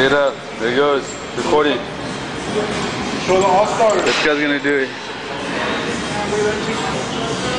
Check it out. There it goes. Recording. Show the all-stars. This guy's gonna do it.